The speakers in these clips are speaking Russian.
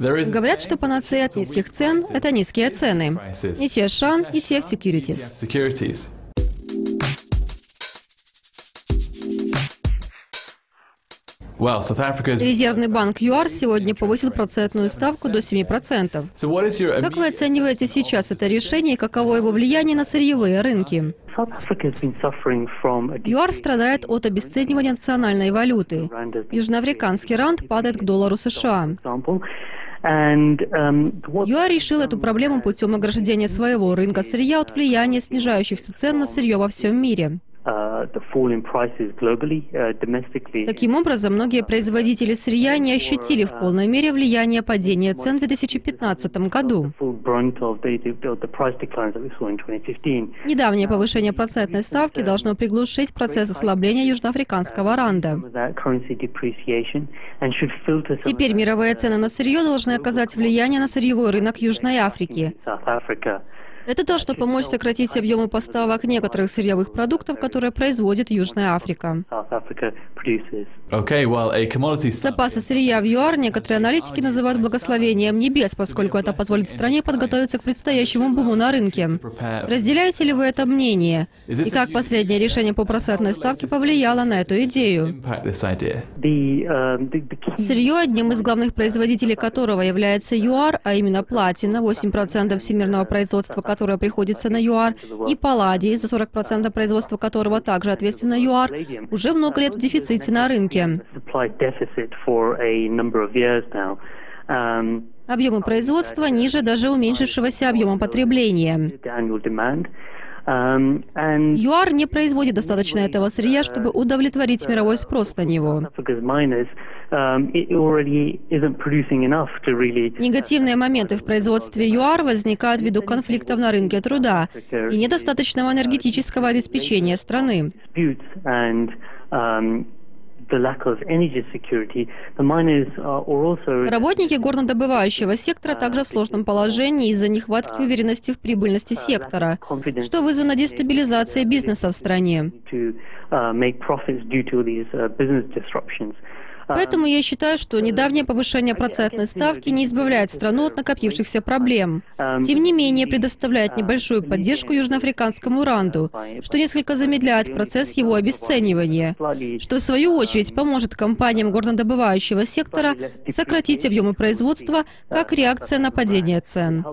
Говорят, что панацея от низких цен – это низкие цены. И те Шан, и те Securities. Резервный банк ЮАР сегодня повысил процентную ставку до 7%. Как вы оцениваете сейчас это решение и каково его влияние на сырьевые рынки? ЮАР страдает от обесценивания национальной валюты. Южноафриканский ранд падает к доллару США. ЮАР решил эту проблему путем ограждения своего рынка сырья от влияния снижающихся цен на сырье во всем мире. Uh, uh, Таким образом, многие производители сырья не ощутили в полной мере влияние падения цен в 2015 году. Недавнее повышение процентной ставки должно приглушить процесс ослабления южноафриканского ранда. Теперь мировые цены на сырье должны оказать влияние на сырьевой рынок Южной Африки. Это должно помочь сократить объемы поставок некоторых сырьевых продуктов, которые производит Южная Африка. Запасы сырья в ЮАР некоторые аналитики называют благословением небес, поскольку это позволит стране подготовиться к предстоящему буму на рынке. Разделяете ли вы это мнение? И как последнее решение по процентной ставке повлияло на эту идею? Сырье, одним из главных производителей которого является ЮАР, а именно платина, 8% всемирного производства которое приходится на ЮАР, и палладий, за 40% производства которого также ответственно ЮАР, уже много лет в дефиците на рынке. Объемы производства ниже даже уменьшившегося объема потребления. ЮАР не производит достаточно этого сырья, чтобы удовлетворить мировой спрос на него. Негативные моменты в производстве ЮАР возникают ввиду конфликтов на рынке труда и недостаточного энергетического обеспечения страны. Работники горнодобывающего сектора также в сложном положении из-за нехватки уверенности в прибыльности сектора, что вызвано дестабилизацией бизнеса в стране. Поэтому я считаю, что недавнее повышение процентной ставки не избавляет страну от накопившихся проблем. Тем не менее, предоставляет небольшую поддержку южноафриканскому ранду, что несколько замедляет процесс его обесценивания, что в свою очередь поможет компаниям горнодобывающего сектора сократить объемы производства как реакция на падение цен.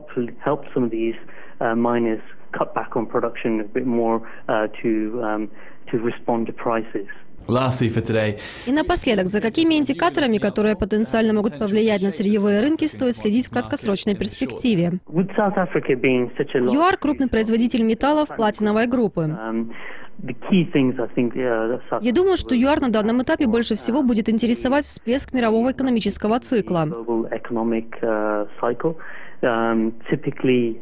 To respond to prices. И напоследок, за какими индикаторами, которые потенциально могут повлиять на сырьевые рынки, стоит следить в краткосрочной перспективе? ЮАР – крупный производитель металлов платиновой группы. Я думаю, что ЮАР на данном этапе больше всего будет интересовать всплеск мирового экономического цикла. Um,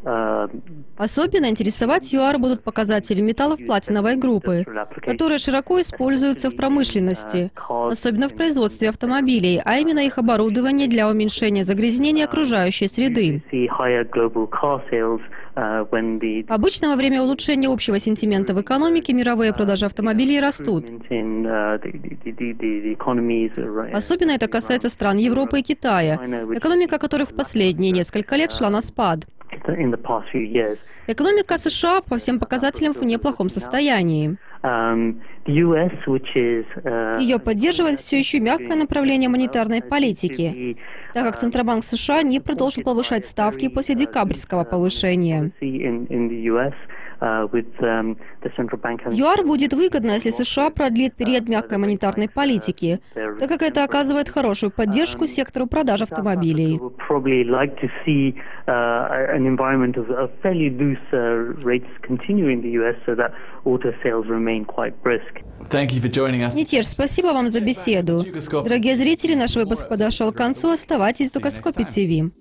uh, Особенно интересовать ЮАР будут показатели металлов платиновой группы, которые широко используются в промышленности, особенно в производстве автомобилей, а именно их оборудование для уменьшения загрязнения окружающей среды. Обычно во время улучшения общего сентимента в экономике мировые продажи автомобилей растут. Особенно это касается стран Европы и Китая, экономика которых в последние несколько лет шла на спад. Экономика США по всем показателям в неплохом состоянии. Um, uh, Ее поддерживает все еще мягкое направление монетарной политики, так как Центробанк США не продолжил повышать ставки после декабрьского повышения. Uh, um, ЮАР будет выгодно, если США продлит период мягкой монетарной политики, так как это оказывает хорошую поддержку um, сектору продаж автомобилей. Нитеж, спасибо вам за беседу. Дорогие зрители, наш выпуск подошел к концу. Оставайтесь в Дукоскопе ТВ.